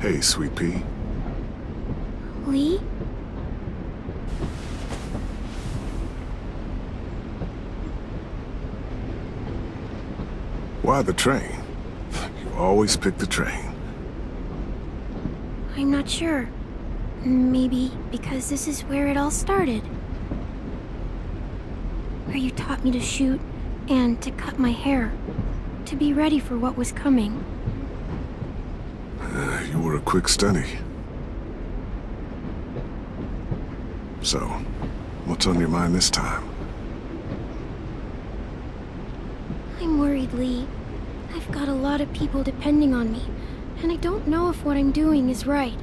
Hey, Sweet Pea. Lee? Why the train? You always pick the train. I'm not sure. Maybe because this is where it all started. Where you taught me to shoot and to cut my hair. To be ready for what was coming. Uh, you were a quick study. So, what's on your mind this time? I'm worried, Lee. I've got a lot of people depending on me, and I don't know if what I'm doing is right.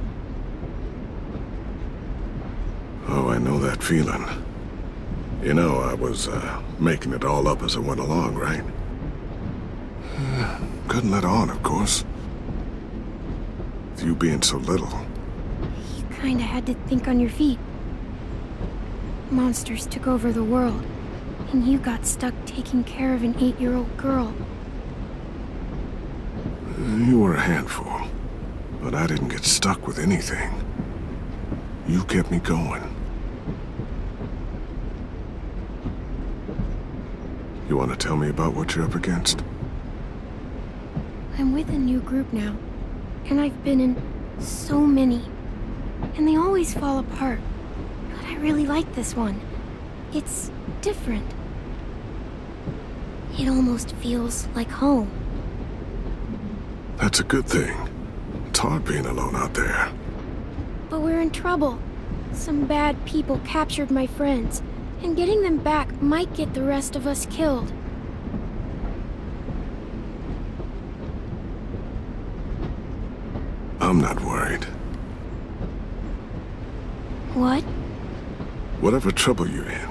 Oh, I know that feeling. You know, I was, uh, making it all up as I went along, right? Couldn't let on, of course. With you being so little. You kinda had to think on your feet. Monsters took over the world, and you got stuck taking care of an eight-year-old girl. You were a handful, but I didn't get stuck with anything. You kept me going. You want to tell me about what you're up against? I'm with a new group now, and I've been in so many, and they always fall apart. But I really like this one. It's different. It almost feels like home. That's a good thing. It's hard being alone out there. But we're in trouble. Some bad people captured my friends, and getting them back might get the rest of us killed. I'm not worried. What? Whatever trouble you're in,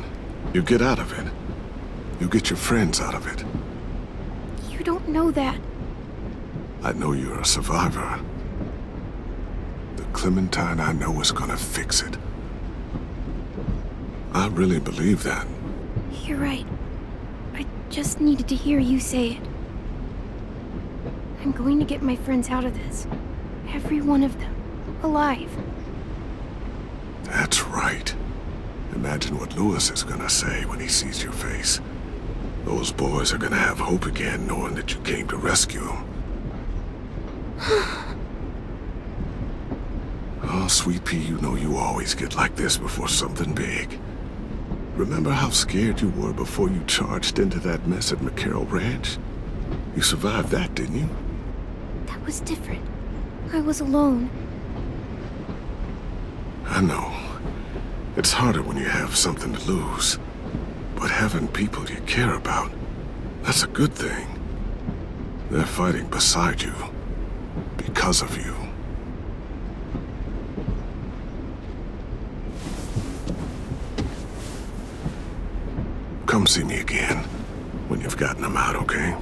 you get out of it. You get your friends out of it. You don't know that. I know you're a survivor. The Clementine I know is gonna fix it. I really believe that. You're right. I just needed to hear you say it. I'm going to get my friends out of this. Every one of them. Alive. That's right. Imagine what Louis is gonna say when he sees your face. Those boys are gonna have hope again knowing that you came to rescue them. oh, ah, Sweet Pea, you know you always get like this before something big. Remember how scared you were before you charged into that mess at McCarroll Ranch? You survived that, didn't you? That was different. I was alone. I know. It's harder when you have something to lose. But having people you care about, that's a good thing. They're fighting beside you. Because of you. Come see me again when you've gotten them out, okay?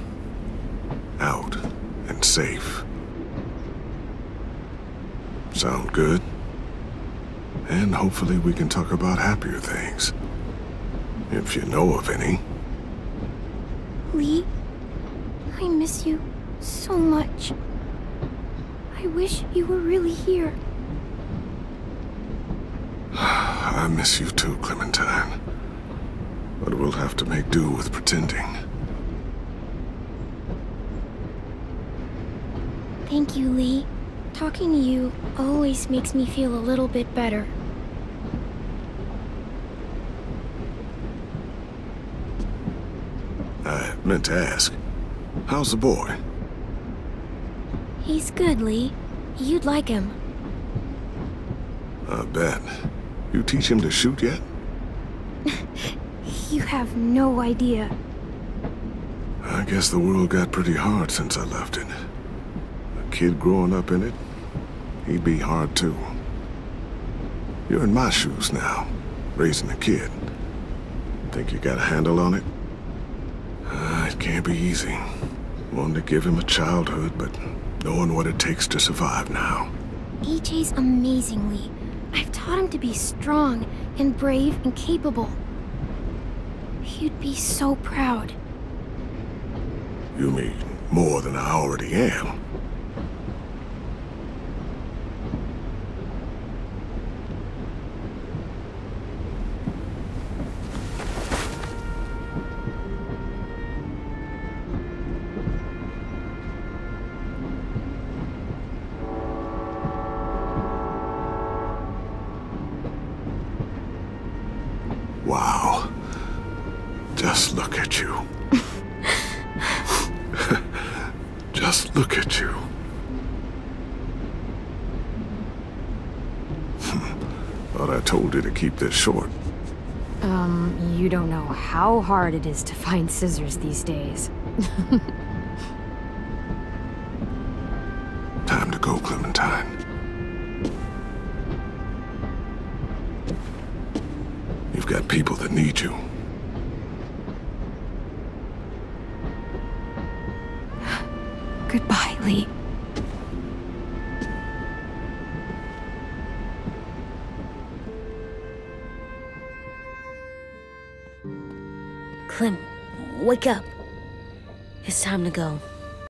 Out and safe. Sound good? And hopefully we can talk about happier things. If you know of any. Lee, I miss you so much. I wish you were really here. I miss you too, Clementine. But we'll have to make do with pretending. Thank you, Lee. Talking to you always makes me feel a little bit better. I meant to ask. How's the boy? He's good, Lee. You'd like him. I bet. You teach him to shoot yet? You have no idea. I guess the world got pretty hard since I left it. Kid growing up in it, he'd be hard too. You're in my shoes now, raising a kid. Think you got a handle on it? Uh, it can't be easy. Wanting to give him a childhood, but knowing what it takes to survive now. AJ's amazing, Lee. I've taught him to be strong and brave and capable. He'd be so proud. You mean more than I already am? Just look at you. Thought I told you to keep this short. Um, you don't know how hard it is to find scissors these days. Time to go, Clementine. You've got people that need you. Goodbye, Clem, wake up. It's time to go.